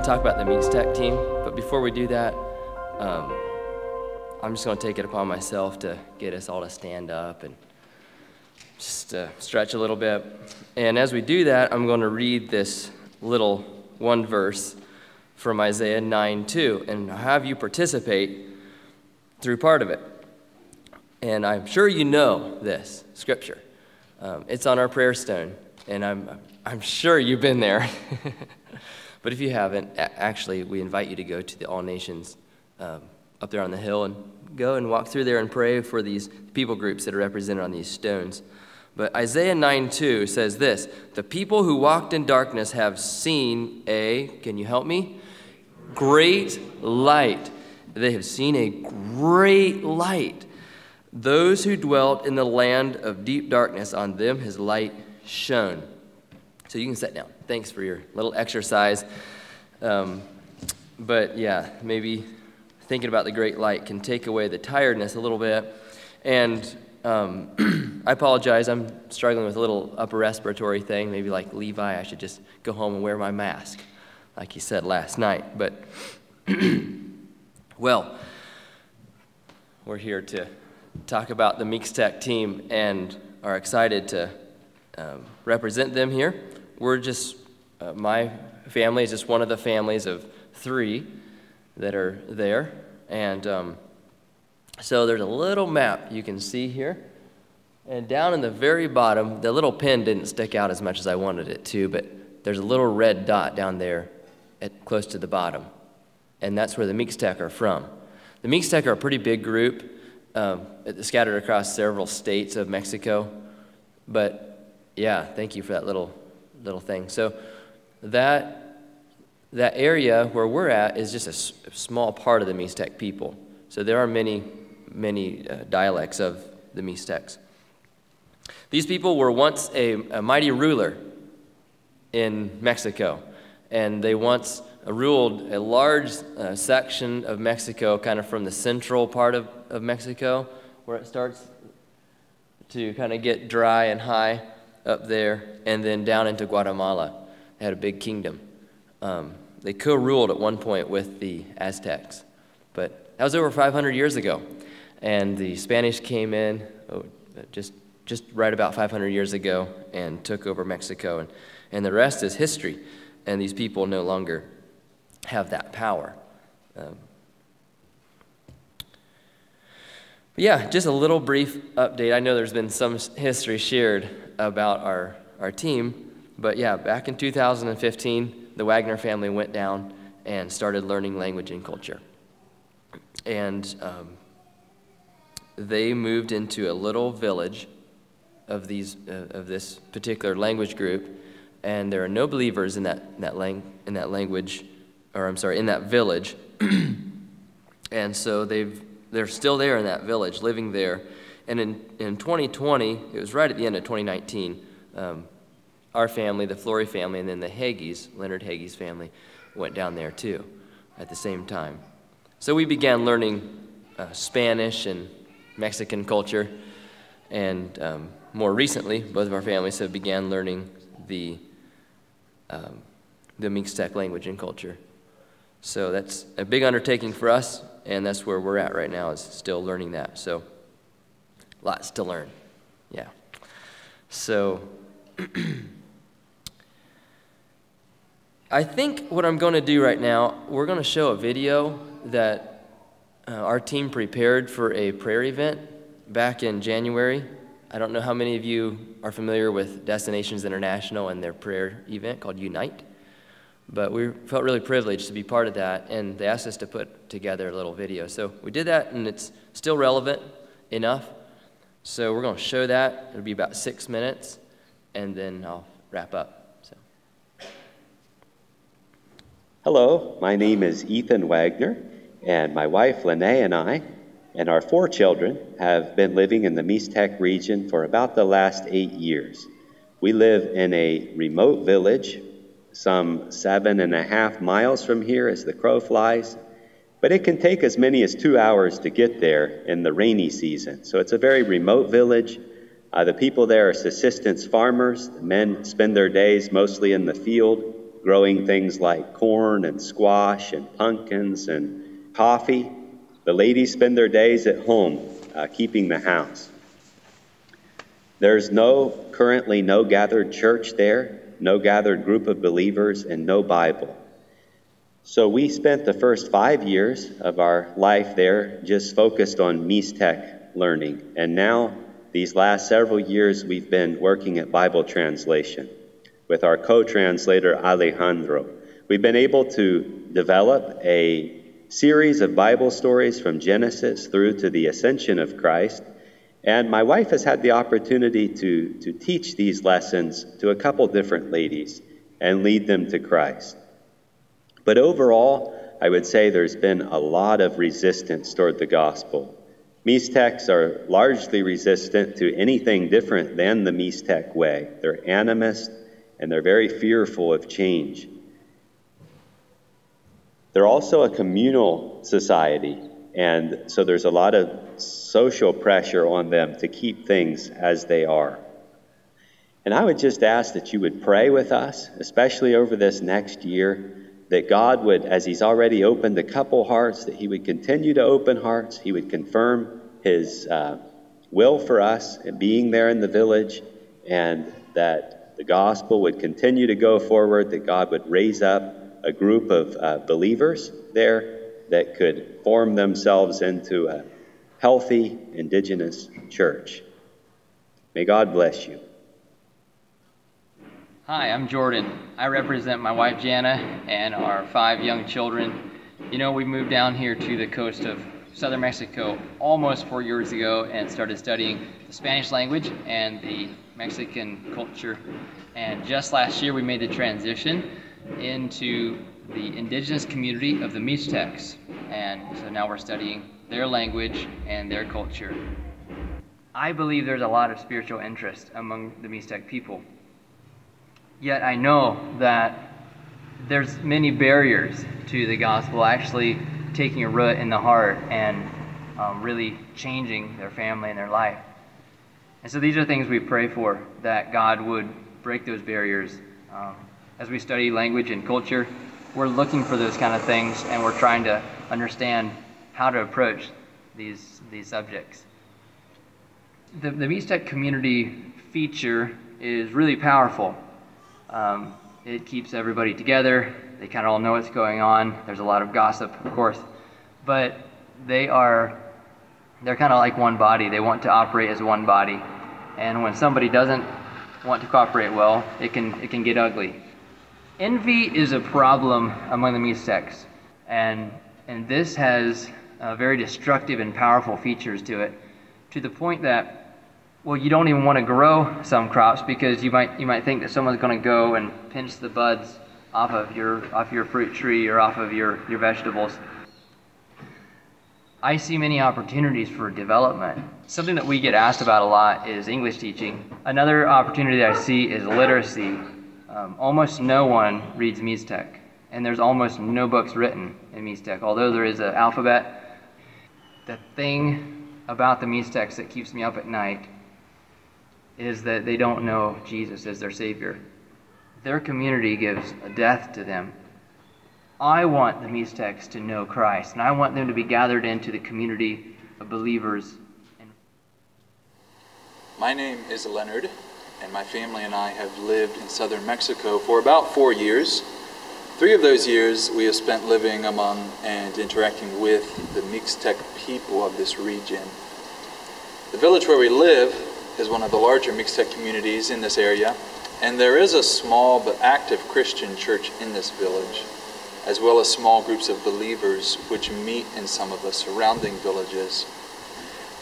to talk about the Mixtec team, but before we do that, um, I'm just going to take it upon myself to get us all to stand up and just uh, stretch a little bit. And as we do that, I'm going to read this little one verse from Isaiah 9 2 and have you participate through part of it. And I'm sure you know this scripture. Um, it's on our prayer stone, and I'm, I'm sure you've been there. but if you haven't, actually, we invite you to go to the All Nations um, up there on the hill and go and walk through there and pray for these people groups that are represented on these stones. But Isaiah 9 2 says this The people who walked in darkness have seen a, can you help me? Great light. They have seen a great light. Those who dwelt in the land of deep darkness, on them his light shone. So you can sit down. Thanks for your little exercise. Um, but yeah, maybe thinking about the great light can take away the tiredness a little bit. And um, I apologize, I'm struggling with a little upper respiratory thing. Maybe like Levi, I should just go home and wear my mask, like he said last night. But, well, we're here to talk about the Mixtec team and are excited to um, represent them here. We're just, uh, my family is just one of the families of three that are there. And um, so there's a little map you can see here. And down in the very bottom, the little pin didn't stick out as much as I wanted it to, but there's a little red dot down there at, close to the bottom. And that's where the Mixtec are from. The Mixtec are a pretty big group um, scattered across several states of Mexico. But yeah, thank you for that little little thing. So that that area where we're at is just a, small part of the Mixtec people. So there are many many uh, dialects of the Mixtecs. These people were once a, a mighty ruler in Mexico, and they once ruled a large uh, section of Mexico, kind of from the central part of, of Mexico, where it starts to kind of get dry and high up there, and then down into Guatemala. Had a big kingdom. Um, they co ruled at one point with the Aztecs, but that was over 500 years ago. And the Spanish came in oh, just, just right about 500 years ago and took over Mexico. And, and the rest is history. And these people no longer have that power. Um, yeah, just a little brief update. I know there's been some history shared about our, our team, but yeah, back in 2015, the Wagner family went down and started learning language and culture. And um, they moved into a little village of, these, uh, of this particular language group, and there are no believers in that, that, lang- in that language or I'm sorry, in that village. and so they've, they're still there in that village, living there. And in, in 2020, it was right at the end of 2019, um, our family, the Flory family, and then the Hagees, Leonard Hagees family, went down there too at the same time. So we began learning uh, Spanish and Mexican culture. And um, more recently, both of our families have began learning the, um, the Mixtec language and culture. So that's a big undertaking for us, and that's where we're at right now, is still learning that. So lots to learn. Yeah. So I think what I'm going to do right now, we're going to show a video that uh, our team prepared for a prayer event back in January. I don't know how many of you are familiar with Destinations International and their prayer event called Unite. But we felt really privileged to be part of that, and they asked us to put together a little video. So we did that, and it's still relevant enough. So we're going to show that. It'll be about six minutes, and then I'll wrap up. So. Hello, my name is Ethan Wagner, and my wife Lene and I, and our four children, have been living in the Mixtec region for about the last eight years. We live in a remote village some seven and a half miles from here as the crow flies, but it can take as many as two hours to get there in the rainy season. So it's a very remote village. Uh, the people there are subsistence farmers. The men spend their days mostly in the field growing things like corn and squash and pumpkins and coffee. The ladies spend their days at home uh, keeping the house. There's no currently no gathered church there, no gathered group of believers, and no Bible. So we spent the first five years of our life there just focused on Mixtec learning. And now, these last several years, we've been working at Bible translation with our co translator Alejandro. We've been able to develop a series of Bible stories from Genesis through to the ascension of Christ and my wife has had the opportunity to, to teach these lessons to a couple different ladies and lead them to Christ. But overall, I would say there's been a lot of resistance toward the gospel. Mixtecs are largely resistant to anything different than the Mixtec way. They're animist and they're very fearful of change. They're also a communal society, and so there's a lot of social pressure on them to keep things as they are. And I would just ask that you would pray with us, especially over this next year, that God would, as He's already opened a couple hearts, that He would continue to open hearts. He would confirm His uh, will for us being there in the village, and that the gospel would continue to go forward, that God would raise up a group of uh, believers there that could form themselves into a healthy indigenous church. May God bless you. Hi, I'm Jordan. I represent my wife Jana and our five young children. You know, we moved down here to the coast of southern Mexico almost four years ago and started studying the Spanish language and the Mexican culture. And just last year, we made the transition into the indigenous community of the Mixtecs. And so now we're studying their language, and their culture. I believe there's a lot of spiritual interest among the Mixtec people. Yet I know that there's many barriers to the gospel actually taking a root in the heart and um, really changing their family and their life. And so these are things we pray for that God would break those barriers. Um, as we study language and culture, we're looking for those kind of things and we're trying to understand how to approach these, these subjects. The, the Mixtec community feature is really powerful. Um, it keeps everybody together. They kind of all know what's going on. There's a lot of gossip, of course, but they are they're kind of like one body. They want to operate as one body, and when somebody doesn't want to cooperate well, it can it can get ugly. Envy is a problem among the Mixtecs, and and this has uh, very destructive and powerful features to it, to the point that, well, you don't even want to grow some crops because you might you might think that someone's going to go and pinch the buds off of your off your fruit tree or off of your your vegetables. I see many opportunities for development. Something that we get asked about a lot is English teaching. Another opportunity that I see is literacy. Um, almost no one reads Mixtec, and there's almost no books written in Mixtec. Although there is an alphabet, the thing about the Mixtecs that keeps me up at night is that they don't know Jesus as their Savior. Their community gives a death to them. I want the Mixtecs to know Christ, and I want them to be gathered into the community of believers. My name is Leonard, and my family and I have lived in southern Mexico for about four years. Three of those years we have spent living among and interacting with the Mixtec people of this region. The village where we live is one of the larger Mixtec communities in this area, and there is a small but active Christian church in this village, as well as small groups of believers which meet in some of the surrounding villages.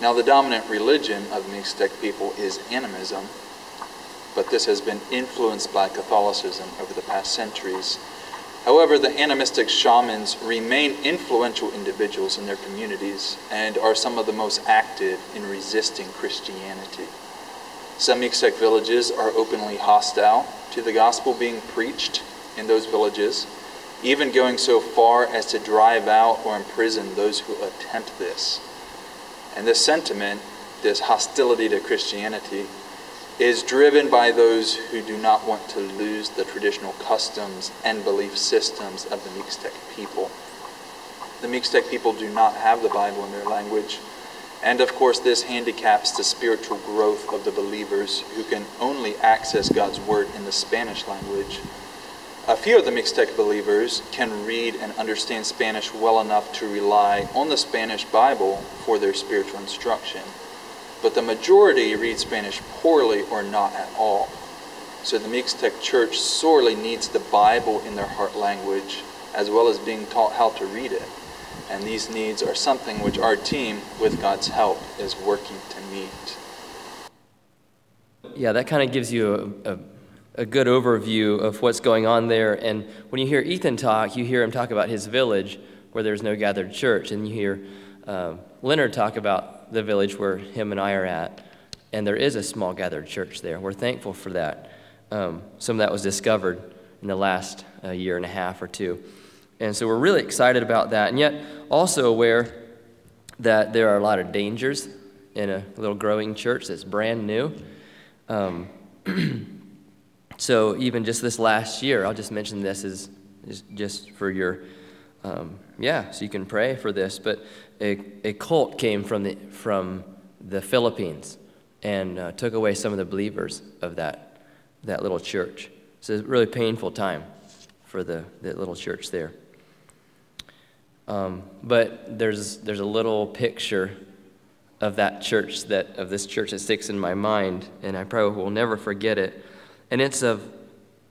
Now, the dominant religion of Mixtec people is animism, but this has been influenced by Catholicism over the past centuries However, the animistic shamans remain influential individuals in their communities and are some of the most active in resisting Christianity. Some Mixtec villages are openly hostile to the gospel being preached in those villages, even going so far as to drive out or imprison those who attempt this. And this sentiment, this hostility to Christianity, is driven by those who do not want to lose the traditional customs and belief systems of the Mixtec people. The Mixtec people do not have the Bible in their language, and of course, this handicaps the spiritual growth of the believers who can only access God's Word in the Spanish language. A few of the Mixtec believers can read and understand Spanish well enough to rely on the Spanish Bible for their spiritual instruction but the majority read Spanish poorly or not at all. So the Mixtec Church sorely needs the Bible in their heart language, as well as being taught how to read it. And these needs are something which our team, with God's help, is working to meet. Yeah, that kind of gives you a, a, a, good overview of what's going on there. And when you hear Ethan talk, you hear him talk about his village where there's no gathered church. And you hear um, Leonard talk about the village where him and I are at, and there is a small gathered church there. We're thankful for that. Um, some of that was discovered in the last uh, year and a half or two. And so we're really excited about that, and yet also aware that there are a lot of dangers in a little growing church that's brand new. Um, so even just this last year, I'll just mention this as just for your, um, yeah, so you can pray for this. But a, a cult came from the, from the Philippines and uh, took away some of the believers of that, that little church. So it's a really painful time for the, the little church there. Um, but there's, there's a little picture of that church that of this church that sticks in my mind, and I probably will never forget it. And it's of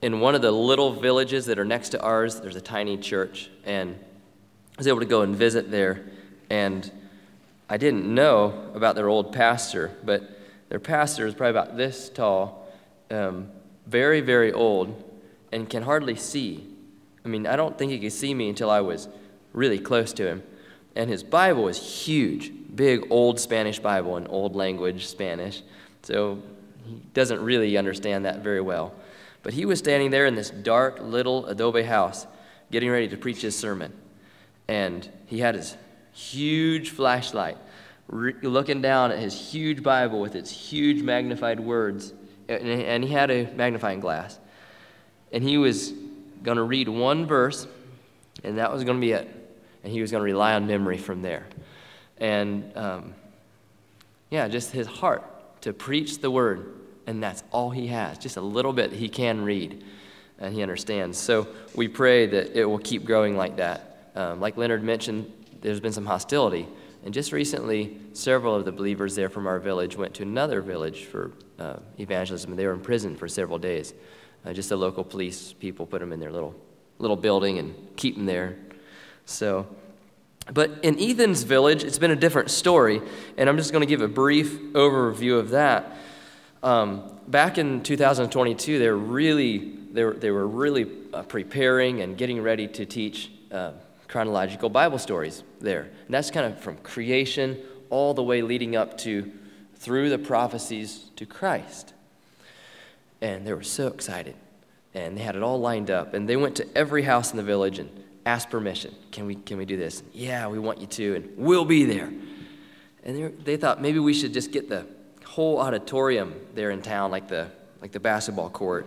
in one of the little villages that are next to ours. There's a tiny church, and I was able to go and visit there. And I didn't know about their old pastor, but their pastor is probably about this tall, um, very, very old, and can hardly see. I mean, I don't think he could see me until I was really close to him. And his Bible was huge, big old Spanish Bible in old language Spanish. So he doesn't really understand that very well. But he was standing there in this dark little adobe house getting ready to preach his sermon. And he had his huge flashlight, re- looking down at his huge Bible with its huge magnified words. And, and he had a magnifying glass. And he was going to read one verse, and that was going to be it. And he was going to rely on memory from there. And um, yeah, just his heart to preach the word. And that's all he has, just a little bit he can read and he understands. So we pray that it will keep growing like that. Um, like Leonard mentioned, there's been some hostility. And just recently, several of the believers there from our village went to another village for uh, evangelism, and they were in prison for several days. Uh, just the local police people put them in their little, little building and keep them there. So, but in Ethan's village, it's been a different story, and I'm just going to give a brief overview of that. Um, back in 2022, they were really, they were, they were really uh, preparing and getting ready to teach uh, chronological Bible stories there. And that's kind of from creation all the way leading up to through the prophecies to Christ. And they were so excited. And they had it all lined up. And they went to every house in the village and asked permission. Can we, can we do this? yeah, we want you to, and we'll be there. And they, they thought maybe we should just get the whole auditorium there in town, like the, like the basketball court,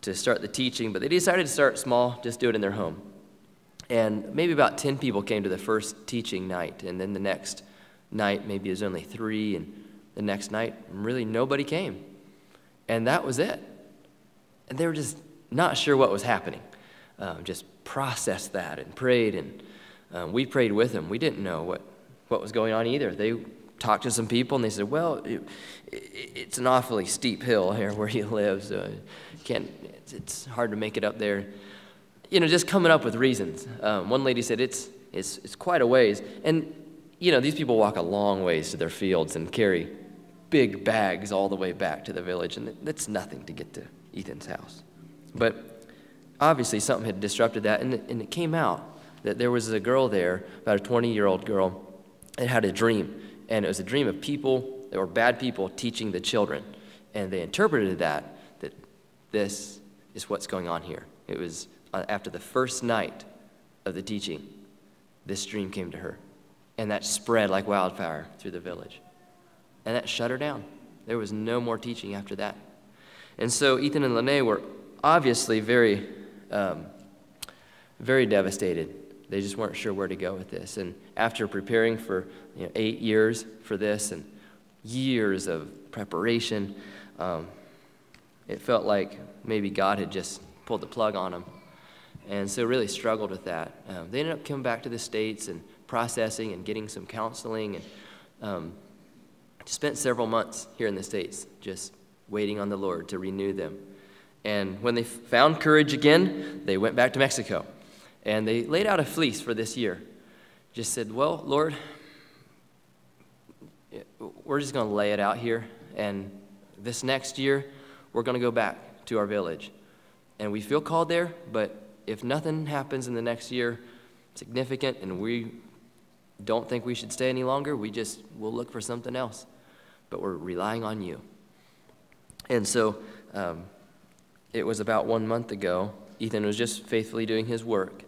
to start the teaching. But they decided to start small, just do it in their home. And maybe about 10 people came to the first teaching night. And then the next night, maybe it was only three. And the next night, really nobody came. And that was it. And they were just not sure what was happening. Um, just processed that and prayed. And um, we prayed with them. We didn't know what, what was going on either. They talked to some people and they said, well, it, it's an awfully steep hill here where you live, so can't, it's, it's hard to make it up there you know, just coming up with reasons. Um, one lady said it's, it's, it's quite a ways. And, you know, these people walk a long ways to their fields and carry big bags all the way back to the village, and that's nothing to get to Ethan's house. But obviously, something had disrupted that, and, and it came out that there was a girl there, about a 20 year old girl, that had a dream. And it was a dream of people, that were bad people, teaching the children. And they interpreted that, that this is what's going on here. It was uh, after the first night of the teaching, this dream came to her. And that spread like wildfire through the village. And that shut her down. There was no more teaching after that. And so Ethan and Lene were obviously very, um, very devastated. They just weren't sure where to go with this. And after preparing for you know, eight years for this and years of preparation, um, it felt like maybe God had just pulled the plug on them. And so really struggled with that. Um, they ended up coming back to the States and processing and getting some counseling and um, spent several months here in the States just waiting on the Lord to renew them. And when they found courage again, they went back to Mexico. And they laid out a fleece for this year. Just said, Well, Lord, we're just going to lay it out here. And this next year, we're going to go back to our village. And we feel called there, but if nothing happens in the next year significant and we don't think we should stay any longer, we just will look for something else. But we're relying on you. And so um, it was about one month ago. Ethan was just faithfully doing his work.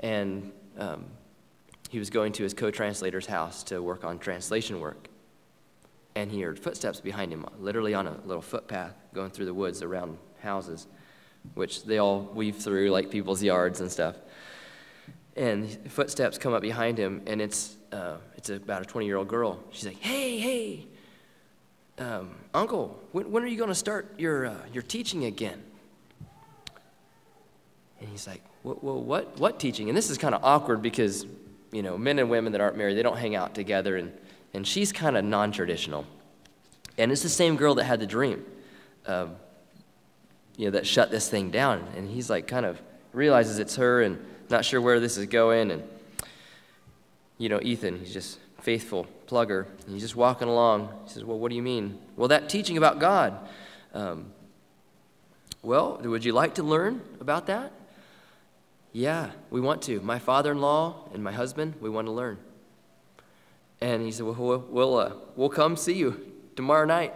And um, he was going to his co translator's house to work on translation work. And he heard footsteps behind him, literally on a little footpath going through the woods around houses, which they all weave through like people's yards and stuff. And footsteps come up behind him, and it's, uh, it's about a 20 year old girl. She's like, Hey, hey, um, Uncle, when, when, are you going to start your, uh, your teaching again? And he's like, well, what, what teaching? And this is kind of awkward because, you know, men and women that aren't married, they don't hang out together. And, and she's kind of non traditional. And it's the same girl that had the dream, uh, you know, that shut this thing down. And he's like, kind of realizes it's her and not sure where this is going. And, you know, Ethan, he's just faithful plugger. And he's just walking along. He says, Well, what do you mean? Well, that teaching about God. Um, well, would you like to learn about that? Yeah, we want to. My father in law and my husband, we want to learn. And he said, Well, we'll, we'll, uh, we'll come see you tomorrow night.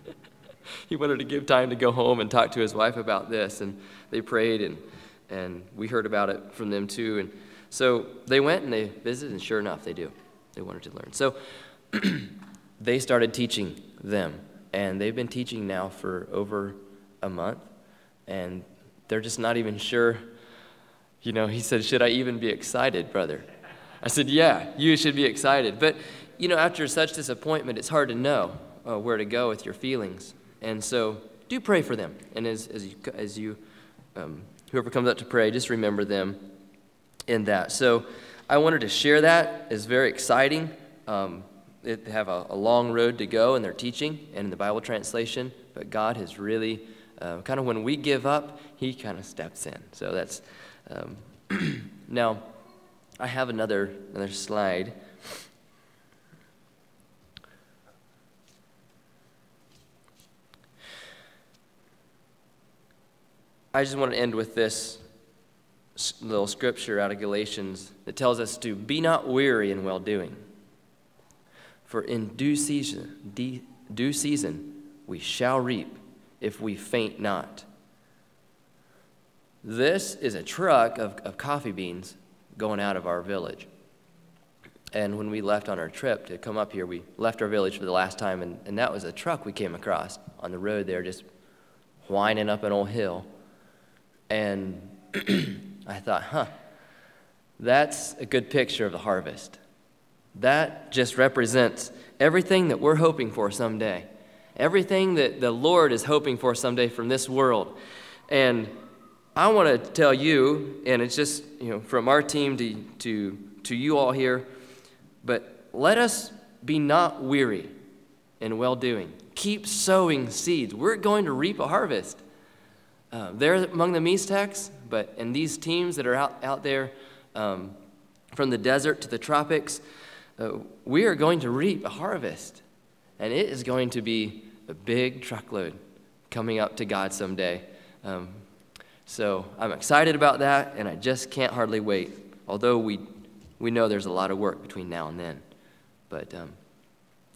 he wanted to give time to go home and talk to his wife about this. And they prayed, and, and we heard about it from them too. And so they went and they visited, and sure enough, they do. They wanted to learn. So they started teaching them. And they've been teaching now for over a month. And they're just not even sure you know, he said, Should I even be excited, brother? I said, Yeah, you should be excited. But, you know, after such disappointment, it's hard to know uh, where to go with your feelings. And so do pray for them. And as, as you, as you um, whoever comes up to pray, just remember them in that. So I wanted to share that. It's very exciting. Um, they have a, a, long road to go in their teaching and in the Bible translation, but God has really, uh, kind of when we give up, He kind of steps in. So that's um, now, I have another, another slide. I just want to end with this little scripture out of Galatians that tells us to be not weary in well doing. For in due season, due season, we shall reap if we faint not. This is a truck of, of coffee beans going out of our village. And when we left on our trip to come up here, we left our village for the last time, and, and that was a truck we came across on the road there, just whining up an old hill. And I thought, huh, that's a good picture of the harvest. That just represents everything that we're hoping for someday, everything that the Lord is hoping for someday from this world. And I want to tell you, and it's just you know from our team to, to, to you all here, but let us be not weary in well doing. Keep sowing seeds. We're going to reap a harvest. Uh, they're among the Mixtecs, but in these teams that are out, out there um, from the desert to the tropics, uh, we are going to reap a harvest. And it is going to be a big truckload coming up to God someday. Um, so I'm excited about that, and I just can't hardly wait. Although we, we know there's a lot of work between now and then. But um,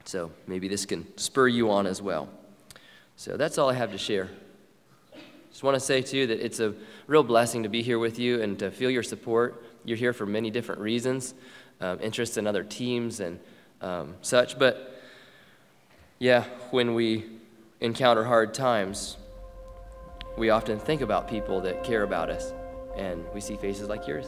so maybe this can spur you on as well. So that's all I have to share. Just want to say, too, that it's a real blessing to be here with you and to feel your support. You're here for many different reasons, um, interest in other teams and um, such. But Yeah, when we encounter hard times, we often think about people that care about us, and we see faces like yours